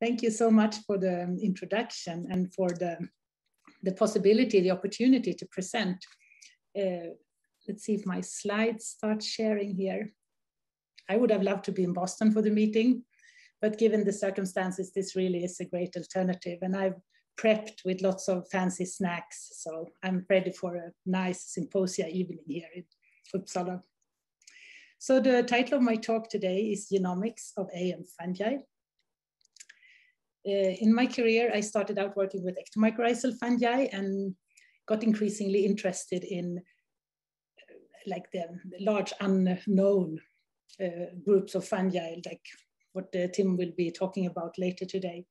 Thank you so much for the introduction and for the, the possibility, the opportunity to present. Uh, let's see if my slides start sharing here. I would have loved to be in Boston for the meeting, but given the circumstances, this really is a great alternative. And I've prepped with lots of fancy snacks, so I'm ready for a nice symposia evening here in Uppsala. So the title of my talk today is Genomics of AM fungi. Uh, in my career, I started out working with ectomycorrhizal fungi and got increasingly interested in uh, like the, large unknown uh, groups of fungi, like what Tim will be talking about later today,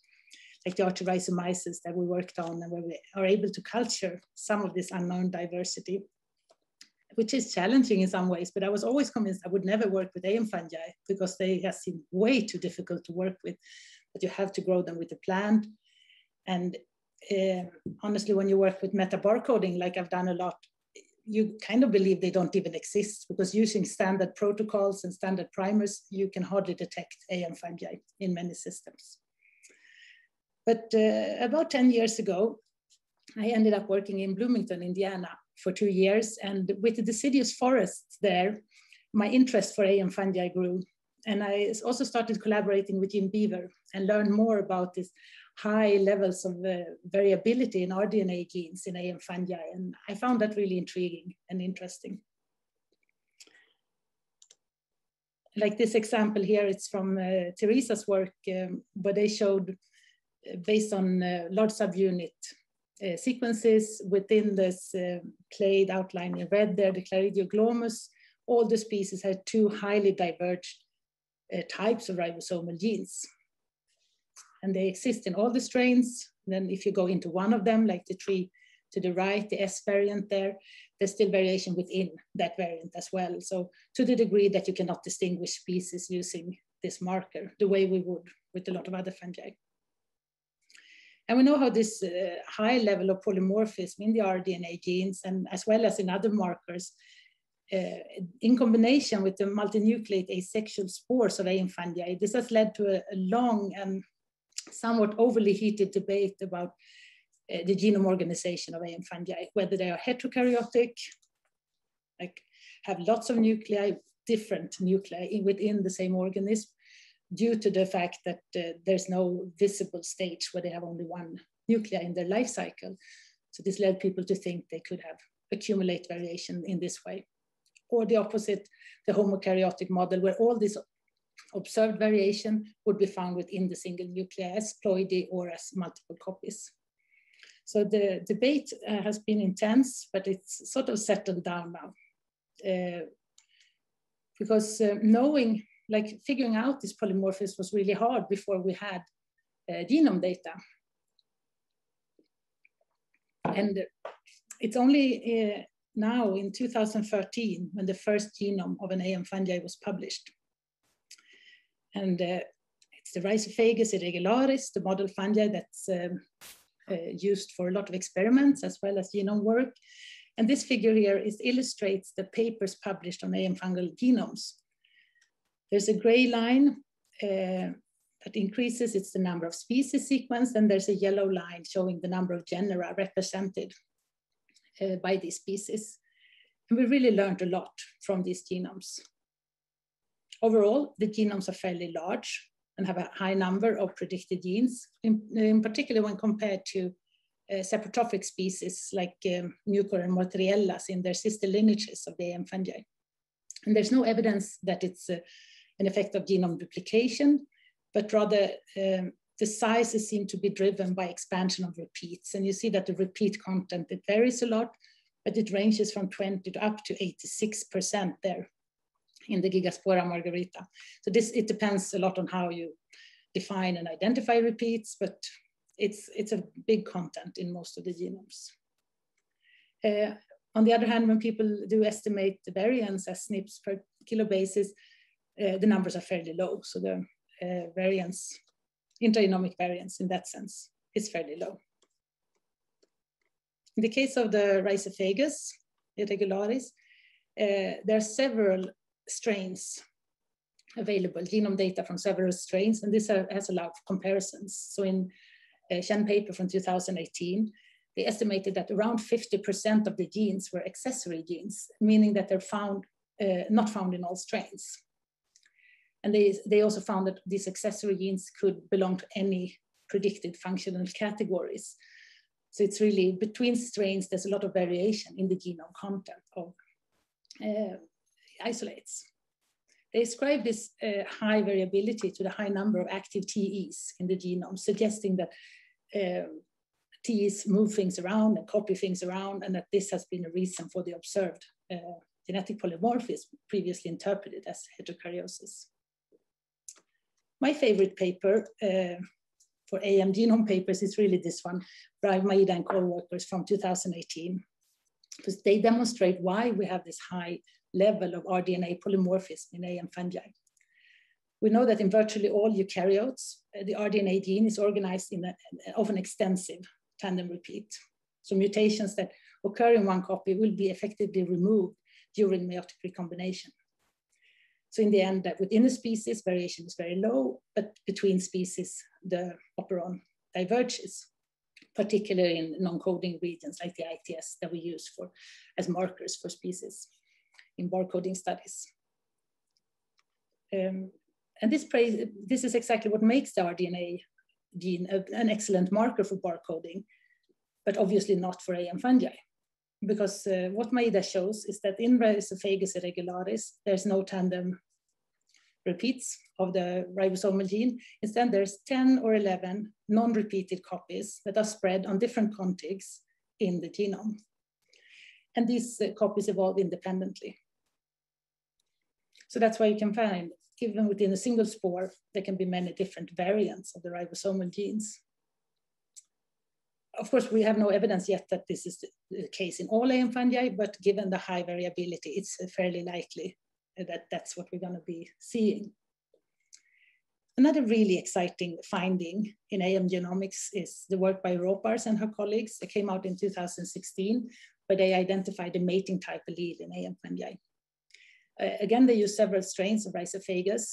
like the Archaeorhizomyces that we worked on and where we are able to culture some of this unknown diversity which is challenging in some ways, but I was always convinced I would never work with AM fungi because they have seemed way too difficult to work with, but you have to grow them with a plant. And uh, honestly, when you work with metabarcoding, like I've done a lot, you kind of believe they don't even exist because using standard protocols and standard primers, you can hardly detect AM fungi in many systems. But uh, about 10 years ago, I ended up working in Bloomington, Indiana, for two years. And with the deciduous forests there, my interest for AM fungi grew. And I also started collaborating with Jim Bever and learned more about these high levels of uh, variability in rDNA genes in AM fungi. And I found that really intriguing and interesting. Like this example here, it's from uh, Teresa's work, um, where they showed, uh, based on uh, large subunit uh, sequences within this clade outline in red there, the Claroideoglomus, all the species had two highly diverged uh, types of ribosomal genes. And they exist in all the strains. Then if you go into one of them, like the tree to the right, the S variant there, there's still variation within that variant as well. So to the degree that you cannot distinguish species using this marker, the way we would with a lot of other fungi. And we know how this uh, high level of polymorphism in the rDNA genes and as well as in other markers, uh, in combination with the multinucleate asexual spores of AM fungi, this has led to a, a long and somewhat overly heated debate about uh, the genome organization of AM fungi, whether they are heterokaryotic, like have lots of nuclei, different nuclei within the same organism, due to the fact that uh, there's no visible stage where they have only one nuclei in their life cycle. So this led people to think they could have accumulate variation in this way. Or the opposite, the homokaryotic model, where all this observed variation would be found within the single nuclei as ploidy or as multiple copies. So the debate uh, has been intense, but it's sort of settled down now. Uh, because uh, knowing like figuring out this polymorphism was really hard before we had uh, genome data. And it's only uh, now in 2013 when the first genome of an AM fungi was published. And uh, it's the Rhizophagus irregularis, the model fungi that's um, uh, used for a lot of experiments as well as genome work. And this figure here is illustrates the papers published on AM fungal genomes. There's a gray line uh, that increases, it's the number of species sequenced, and there's a yellow line showing the number of genera represented uh, by these species. And we really learned a lot from these genomes. Overall, the genomes are fairly large and have a high number of predicted genes, in, in particular when compared to uh, species like um, Mucor and Mortierellas in their sister lineages of the AM fungi. And there's no evidence that it's uh, an effect of genome duplication, but rather um, the sizes seem to be driven by expansion of repeats. And you see that the repeat content, it varies a lot, but it ranges from 20 to up to 86% there in the Gigaspora margarita. So this, it depends a lot on how you define and identify repeats, but it's, it's a big content in most of the genomes. Uh, on the other hand, when people do estimate the variance as SNPs per kilo basis, uh, the numbers are fairly low. So the uh, variance, intergenomic variance in that sense is fairly low. In the case of the Rhizophagus irregularis, uh, there are several strains available genome data from several strains, and this has allowed comparisons. So in a Chen paper from 2018, they estimated that around 50% of the genes were accessory genes, meaning that they're found, uh, not found in all strains. And they, they also found that these accessory genes could belong to any predicted functional categories. So it's really between strains, there's a lot of variation in the genome content of uh, isolates. They ascribe this uh, high variability to the high number of active TEs in the genome, suggesting that uh, TEs move things around and copy things around, and that this has been a reason for the observed uh, genetic polymorphism previously interpreted as heterokaryosis. My favorite paper uh, for AM genome papers is really this one, by Maeda and co-workers from 2018, because they demonstrate why we have this high level of rDNA polymorphism in AM fungi. We know that in virtually all eukaryotes, uh, the rDNA gene is organized in a, of an extensive tandem repeat. So mutations that occur in one copy will be effectively removed during meiotic recombination. So in the end, that within a species, variation is very low, but between species, the operon diverges, particularly in non-coding regions like the ITS that we use for as markers for species in barcoding studies. Um, and this, this is exactly what makes the rDNA gene an excellent marker for barcoding, but obviously not for AM fungi. Because uh, what Maeda shows is that in Rhizophagus irregularis, there's no tandem repeats of the ribosomal gene. Instead, there's 10 or 11 non-repeated copies that are spread on different contigs in the genome. And these uh, copies evolve independently. So that's why you can find, even within a single spore, there can be many different variants of the ribosomal genes. Of course, we have no evidence yet that this is the case in all AM fungi, but given the high variability, it's fairly likely that that's what we're going to be seeing. Another really exciting finding in AM genomics is the work by Ropars and her colleagues that came out in 2016, where they identified the mating type allele in AM fungi. Uh, again, they used several strains of Rhizophagus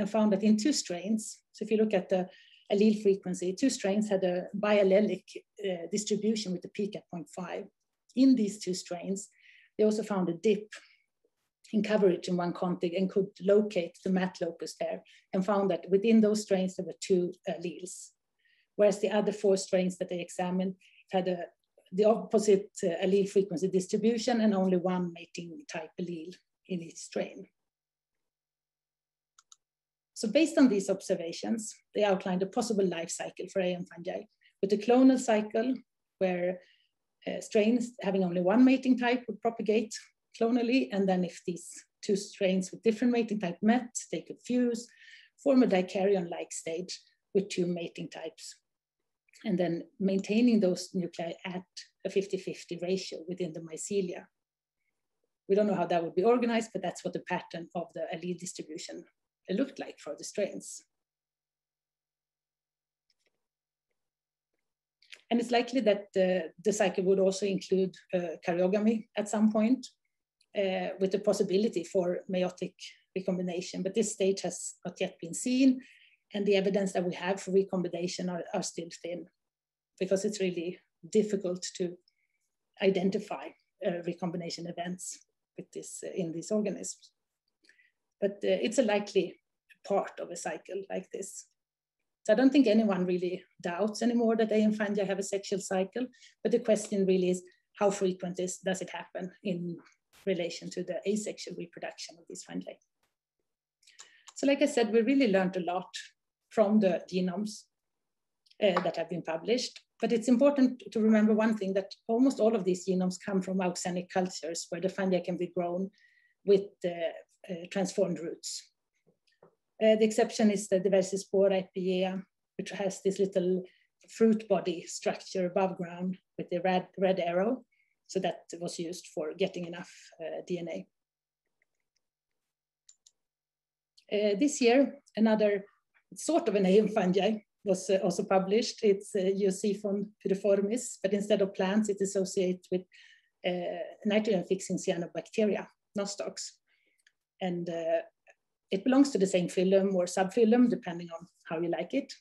and found that in two strains, so if you look at the allele frequency, two strains had a biallelic uh, distribution with a peak at 0.5. In these two strains, they also found a dip in coverage in one contig and could locate the MAT locus there and found that within those strains there were two alleles. Whereas the other four strains that they examined had a, the opposite uh, allele frequency distribution and only one mating type allele in each strain. So based on these observations, they outlined a possible life cycle for AM fungi with a clonal cycle where uh, strains having only one mating type would propagate clonally. And then if these two strains with different mating type met, they could fuse, form a dikaryon-like stage with two mating types. And then maintaining those nuclei at a 50-50 ratio within the mycelia. We don't know how that would be organized, but that's what the pattern of the allele distribution looked like for the strains. And it's likely that the cycle would also include uh, karyogamy at some point uh, with the possibility for meiotic recombination, but this stage has not yet been seen. And the evidence that we have for recombination are, are still thin because it's really difficult to identify uh, recombination events with this uh, in these organisms. But uh, it's a likely part of a cycle like this. So I don't think anyone really doubts anymore that AM fungi have a sexual cycle, but the question really is how frequent is, does it happen in relation to the asexual reproduction of these fungi? So like I said, we really learned a lot from the genomes uh, that have been published. But it's important to remember one thing that almost all of these genomes come from axenic cultures where the fungi can be grown with uh, transformed roots. Uh, the exception is the Diversispora epigaea, which has this little fruit body structure above ground with the red, red arrow. So that was used for getting enough uh, DNA. This year, another sort of an AM fungi was uh, also published. It's uh, pyriformis, but instead of plants, it associates with uh, nitrogen-fixing cyanobacteria, nostocs. And uh, it belongs to the same phylum or subphylum, depending on how you like it.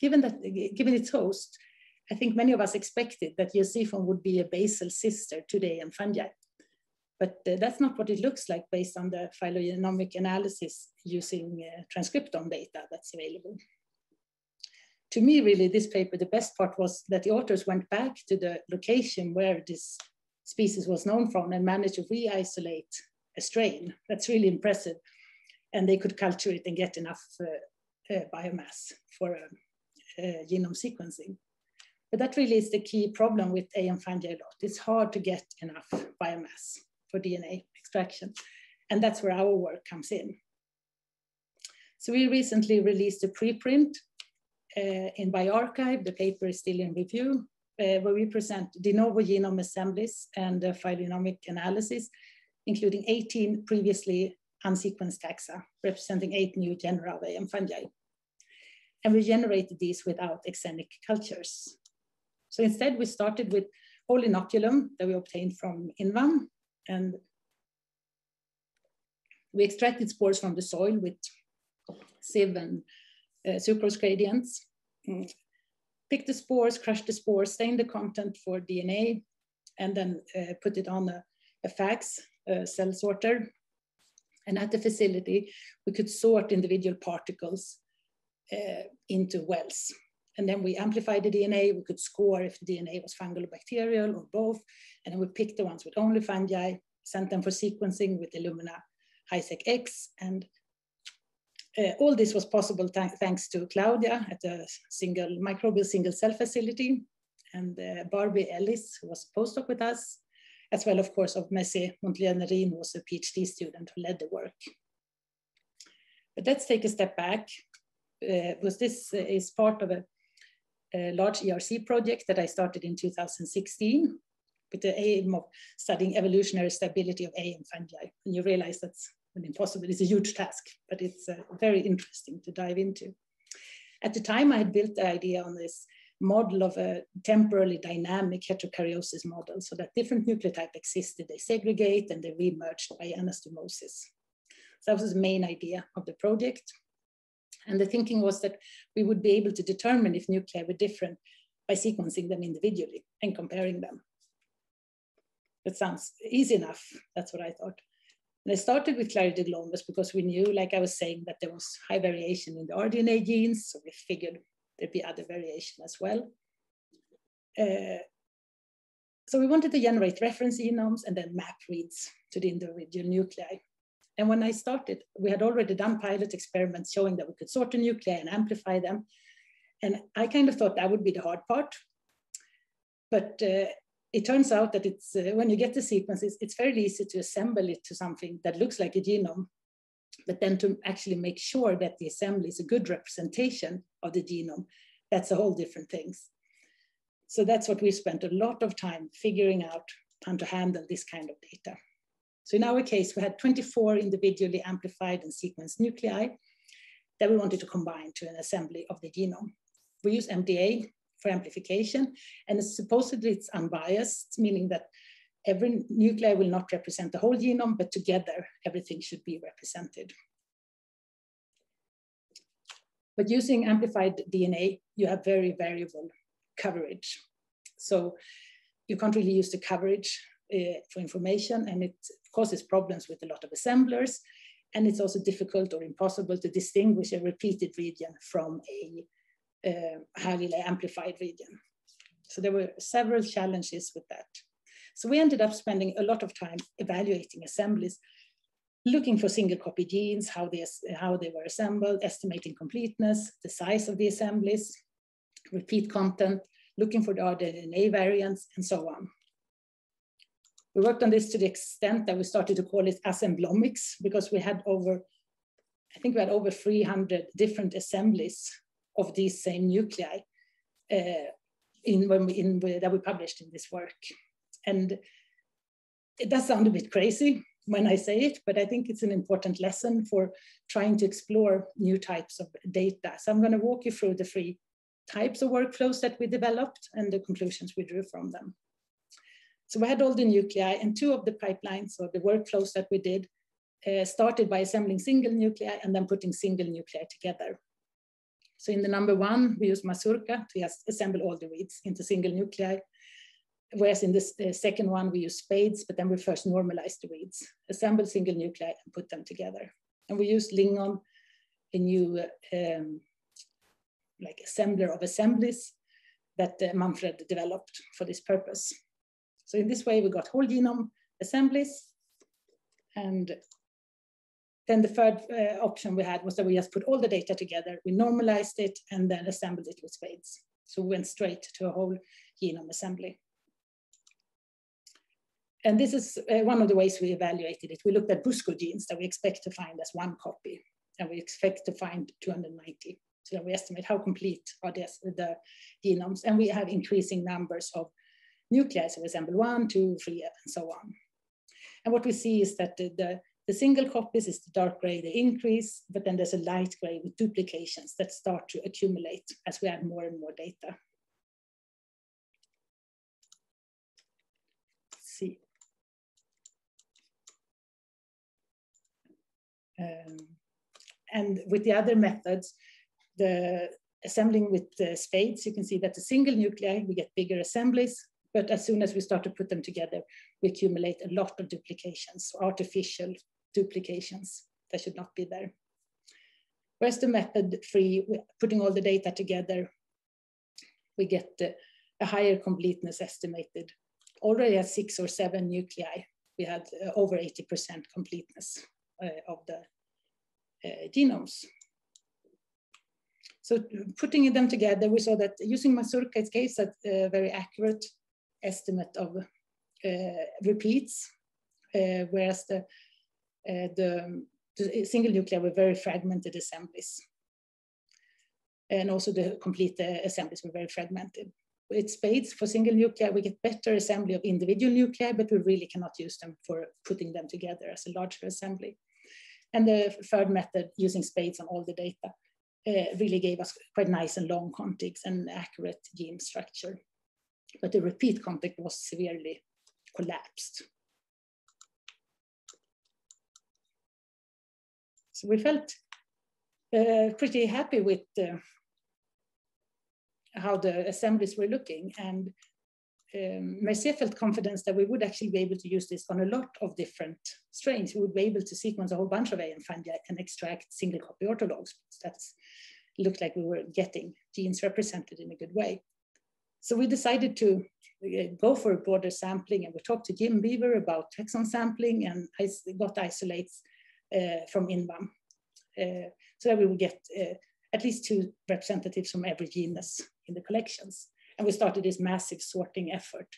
Given, that, given its host, I think many of us expected that Geosiphon would be a basal sister to the AM fungi. But uh, that's not what it looks like based on the phylogenomic analysis using uh, transcriptome data that's available. To me, really, this paper, the best part was that the authors went back to the location where this species was known from and managed to re-isolate a strain. That's really impressive. And they could culture it and get enough uh, uh biomass for genome sequencing. But that really is the key problem with AM fungi lot. It's hard to get enough biomass for DNA extraction. And that's where our work comes in. So we recently released a preprint uh, in bioRxiv. The paper is still in review, uh, where we present de novo genome assemblies and uh, phylogenomic analysis, including 18 previously unsequenced taxa, representing eight new genera of AM fungi. And we generated these without xenic cultures. So instead, we started with whole inoculum that we obtained from INVAM, and we extracted spores from the soil with sieve and uh, sucrose gradients. Mm. Pick the spores, crush the spores, stain the content for DNA, and then uh, put it on a, a FACS a cell sorter. And at the facility, we could sort individual particles uh, into wells. And then we amplified the DNA. We could score if the DNA was fungal or bacterial or both. And then we picked the ones with only fungi, sent them for sequencing with Illumina HiSeq X. And uh, all this was possible th thanks to Claudia at the single microbial single cell facility and uh, Barbie Ellis, who was postdoc with us, as well, of course, of Messi Montoliu-Nerin, who was a PhD student who led the work. But let's take a step back, uh, because this is part of a a large ERC project that I started in 2016 with the aim of studying evolutionary stability of AM fungi. And you realize that's an impossible, it's a huge task, but it's uh, very interesting to dive into. At the time, I had built the idea on this model of a temporally dynamic heterokaryosis model so that different nucleotype existed, they segregate and they remerged by anastomosis. So that was the main idea of the project. And the thinking was that we would be able to determine if nuclei were different by sequencing them individually and comparing them. That sounds easy enough. That's what I thought. And I started with Claroideoglomus because we knew, like I was saying, that there was high variation in the RDNA genes. So we figured there'd be other variation as well. Uh, so we wanted to generate reference genomes and then map reads to the individual nuclei. And when I started, we had already done pilot experiments showing that we could sort the nuclei and amplify them. And I kind of thought that would be the hard part. But uh, it turns out that it's uh, when you get the sequences, it's very easy to assemble it to something that looks like a genome, but then to actually make sure that the assembly is a good representation of the genome, that's a whole different thing. So that's what we spent a lot of time figuring out how to handle this kind of data. So in our case, we had 24 individually amplified and sequenced nuclei that we wanted to combine to an assembly of the genome. We use MDA for amplification, and supposedly it's unbiased, meaning that every nuclei will not represent the whole genome, but together everything should be represented. But using amplified DNA, you have very variable coverage. So you can't really use the coverage uh, for information, and it causes problems with a lot of assemblers. And it's also difficult or impossible to distinguish a repeated region from a uh, highly amplified region. So there were several challenges with that. So we ended up spending a lot of time evaluating assemblies, looking for single copy genes, how they, how they were assembled, estimating completeness, the size of the assemblies, repeat content, looking for the RDNA variants, and so on. We worked on this to the extent that we started to call it assemblomics because we had over, I think we had over 300 different assemblies of these same nuclei uh, in, when we, in, that we published in this work. And it does sound a bit crazy when I say it, but I think it's an important lesson for trying to explore new types of data. So I'm going to walk you through the three types of workflows that we developed and the conclusions we drew from them. So we had all the nuclei and two of the pipelines or the workflows that we did uh, started by assembling single nuclei and then putting single nuclei together. So in the number one, we use MaSuRCA to assemble all the reads into single nuclei. Whereas in this uh, second one, we use SPAdes, but then we first normalize the reads, assemble single nuclei and put them together. And we use Lingon, a new um, like assembler of assemblies that uh, Manfred developed for this purpose. So in this way, we got whole genome assemblies. And then the third uh, option we had was that we just put all the data together, we normalized it, and then assembled it with SPAdes. So we went straight to a whole genome assembly. And this is uh, one of the ways we evaluated it. We looked at BUSCO genes that we expect to find as one copy, and we expect to find 290. So that we estimate how complete are this, the genomes. And we have increasing numbers of nuclei, so we assemble one, two, three, and so on. And what we see is that the, the, the single copies is the dark gray, they increase, but then there's a light gray with duplications that start to accumulate as we add more and more data. Let's see. Um, and with the other methods, the assembling with the SPAdes, you can see that the single nuclei, we get bigger assemblies, but as soon as we start to put them together, we accumulate a lot of duplications, artificial duplications that should not be there. Whereas the method three, putting all the data together, we get a higher completeness estimated. Already at six or seven nuclei, we had uh, over 80% completeness of the uh, genomes. So putting them together, we saw that using MaSuRCA, it gives a, very accurate estimate of uh, repeats, uh, whereas the, uh, the, the, single nuclei were very fragmented assemblies. And also the complete assemblies were very fragmented. With SPAdes for single nuclei, we get better assembly of individual nuclei, but we really cannot use them for putting them together as a larger assembly. And the third method, using SPAdes on all the data, uh, really gave us quite nice and long contigs and accurate gene structure. But the repeat contig was severely collapsed. So we felt uh, pretty happy with uh, how the assemblies were looking and um, felt confidence that we would actually be able to use this on a lot of different strains. We would be able to sequence a whole bunch of AM fungi and extract single copy orthologs. That looked like we were getting genes represented in a good way. So we decided to uh, go for a broader sampling and we talked to Jim Bever about taxon sampling and I got isolates uh, from INVAM uh, so that we would get uh, at least two representatives from every genus in the collections. And we started this massive sorting effort.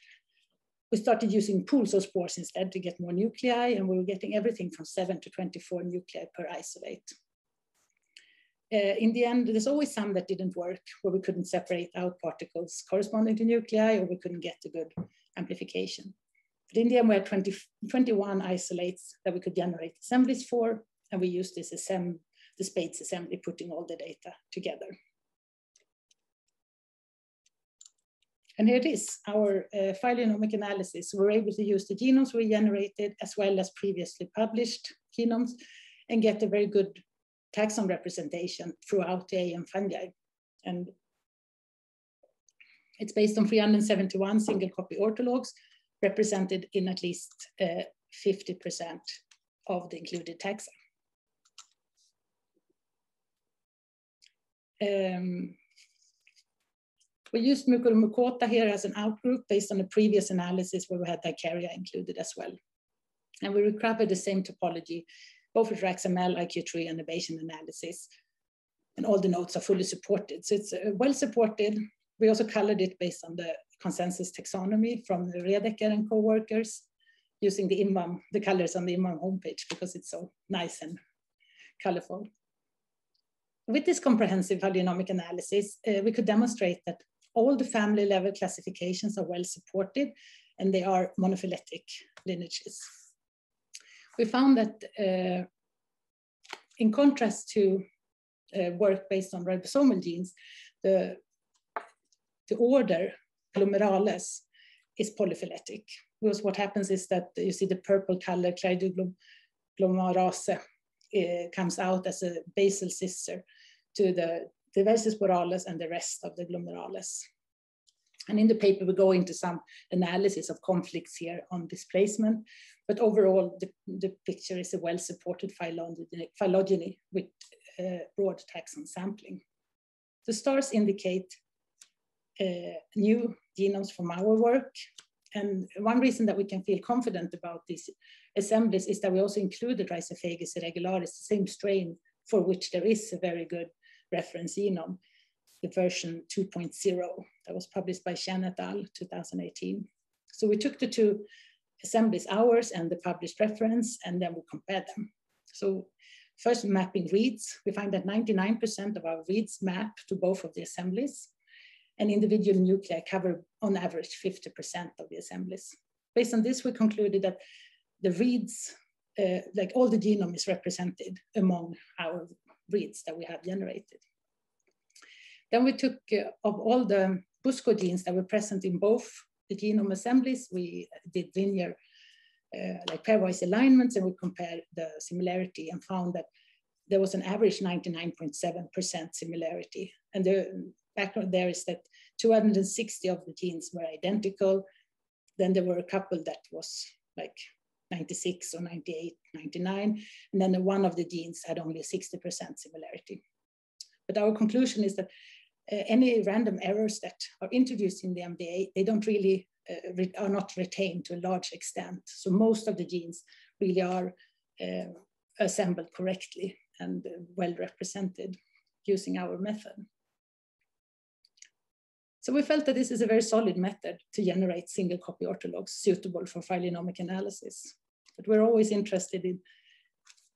We started using pools of spores instead to get more nuclei, and we were getting everything from 7 to 24 nuclei per isolate. Uh, in the end, there's always some that didn't work, where we couldn't separate out particles corresponding to nuclei, or we couldn't get a good amplification. But in the end, we had 20, 21 isolates that we could generate assemblies for, and we used this assemb the SPAdes assembly, putting all the data together. And here it is, our uh, phylogenomic analysis. We're able to use the genomes we generated as well as previously published genomes and get a very good taxon representation throughout the AM fungi. And it's based on 371 single copy orthologs represented in at least 50% uh, of the included taxa. Um, we used Mucormycota here as an outgroup based on a previous analysis where we had Dikarya included as well. And we recovered the same topology, both with RAxML, IQ-TREE, and the Bayesian analysis. And all the nodes are fully supported. So it's uh, well supported. We also colored it based on the consensus taxonomy from Redecker and co-workers using the INVAM, the colors on the INVAM homepage because it's so nice and colorful. With this comprehensive phylogenomic analysis, uh, we could demonstrate that all the family level classifications are well supported and they are monophyletic lineages. We found that uh, in contrast to uh, work based on ribosomal genes, the, the order Glomerales is polyphyletic. Because what happens is that you see the purple color, Claridoglum glomerulase uh, comes out as a basal sister to the Diversisporales and the rest of the Glomerales. And in the paper, we go into some analysis of conflicts here on displacement, but overall, the, the picture is a well-supported phylogeny, phylogeny with uh, broad taxon sampling. The stars indicate uh, new genomes from our work. And one reason that we can feel confident about these assemblies is that we also included Rhizophagus irregularis, the same strain for which there is a very good reference genome, the version 2.0 that was published by Chen et al. 2018. So we took the two assemblies, ours and the published reference, and then we compared them. So first mapping reads, we find that 99% of our reads map to both of the assemblies and individual nuclei cover on average 50% of the assemblies. Based on this, we concluded that the reads, uh, like all the genome is represented among our reads that we have generated. Then we took uh, of all the BUSCO genes that were present in both the genome assemblies, we did linear uh, like pairwise alignments and we compared the similarity and found that there was an average 99.7% similarity. And the background there is that 260 of the genes were identical. Then there were a couple that was like 96 or 98, 99. And then one of the genes had only 60% similarity. But our conclusion is that uh, any random errors that are introduced in the MDA, they don't really, uh, re are not retained to a large extent. So most of the genes really are uh, assembled correctly and uh, well represented using our method. So we felt that this is a very solid method to generate single copy orthologs suitable for phylogenomic analysis. But we're always interested in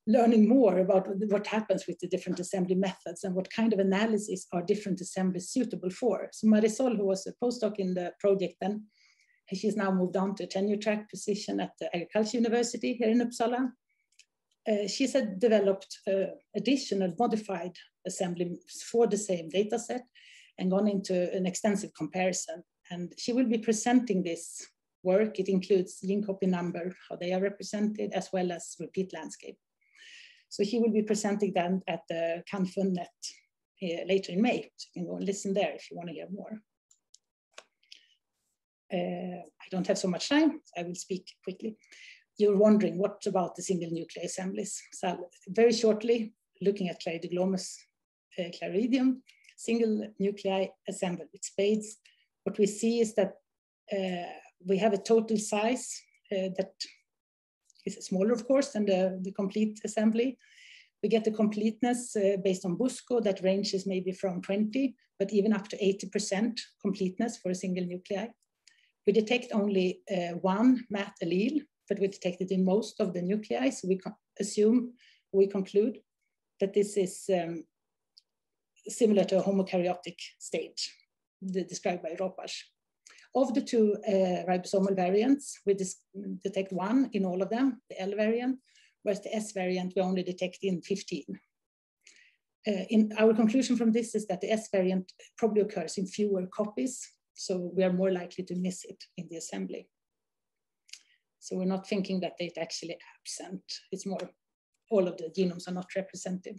learning more about what happens with the different assembly methods and what kind of analysis are different assemblies suitable for. So Marisol, who was a postdoc in the project then, she's now moved on to a tenure track position at the Agriculture University here in Uppsala. Uh, she had developed uh, additional modified assemblies for the same data set and gone into an extensive comparison. And she will be presenting this work. It includes gene copy number, how they are represented, as well as repeat landscape. So he will be presenting them at the CanFundNet uh, later in May. So you can go and listen there if you want to hear more. Uh, I don't have so much time, so I will speak quickly. You're wondering what about the single nuclei assemblies? So very shortly, looking at Claroideoglomus uh, claroideum, single nuclei assembled with SPAdes. What we see is that uh, we have a total size uh, that is smaller, of course, than the, the complete assembly. We get the completeness uh, based on BUSCO that ranges maybe from 20, but even up to 80% completeness for a single nuclei. We detect only uh, one MAT allele, but we detect it in most of the nuclei. So we assume, we conclude that this is um, similar to a homokaryotic state described by Ropars. Of the two uh, ribosomal variants, we detect one in all of them, the L variant, whereas the S variant we only detect in 15. Uh, in our conclusion from this is that the S variant probably occurs in fewer copies, so we are more likely to miss it in the assembly. So we're not thinking that it's actually absent. It's more all of the genomes are not represented.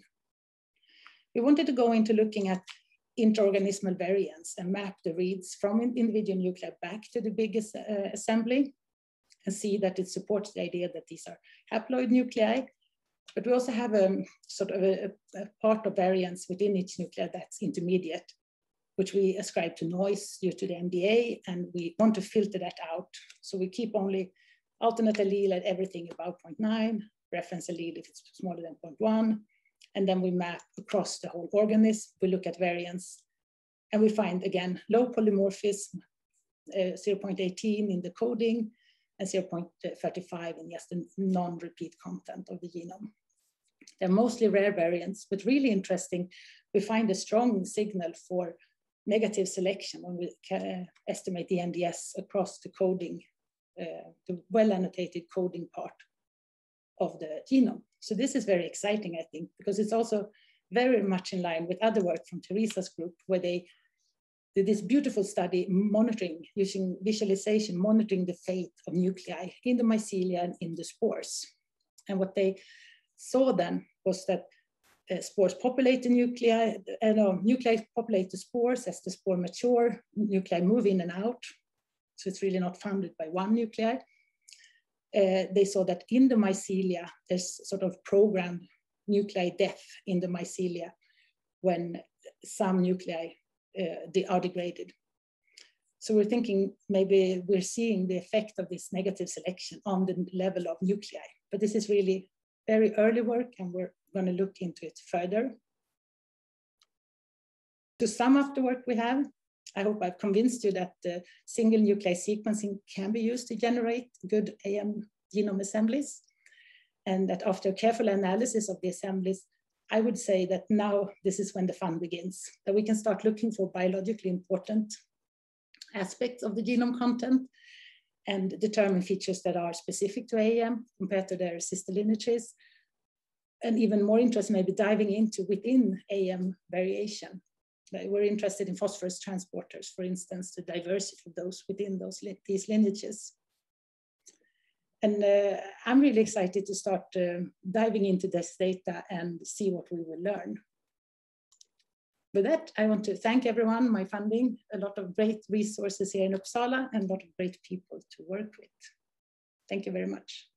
We wanted to go into looking at interorganismal variants and map the reads from individual nuclei back to the biggest uh, assembly and see that it supports the idea that these are haploid nuclei. But we also have a sort of a, a part of variants within each nuclei that's intermediate, which we ascribe to noise due to the MDA, and we want to filter that out. So we keep only alternate allele at everything above 0.9, reference allele if it's smaller than 0.1, and then we map across the whole organism. We look at variants and we find again low polymorphism, uh, 0.18 in the coding and 0.35 in just the non-repeat content of the genome. They're mostly rare variants, but really interesting. We find a strong signal for negative selection when we estimate the NDS across the coding, uh, the well annotated coding part of the genome. So this is very exciting, I think, because it's also very much in line with other work from Teresa's group, where they did this beautiful study monitoring, using visualization, monitoring the fate of nuclei in the mycelia and in the spores. And what they saw then was that uh, spores populate the nuclei, uh, no, nuclei populate the spores as the spore mature, nuclei move in and out. So it's really not founded by one nuclei. Uh, they saw that in the mycelia, there's sort of programmed nuclei death in the mycelia when some nuclei uh, are degraded. So we're thinking maybe we're seeing the effect of this negative selection on the level of nuclei. But this is really very early work and we're going to look into it further. To sum up the work we have, I hope I've convinced you that single nuclei sequencing can be used to generate good AM genome assemblies. And that after careful analysis of the assemblies, I would say that now this is when the fun begins, that we can start looking for biologically important aspects of the genome content and determine features that are specific to AM compared to their sister lineages. And even more interest maybe diving into within AM variation. We're interested in phosphorus transporters, for instance, the diversity of those within those these lineages. And uh, I'm really excited to start uh, diving into this data and see what we will learn. With that, I want to thank everyone, my funding, a lot of great resources here in Uppsala and a lot of great people to work with. Thank you very much.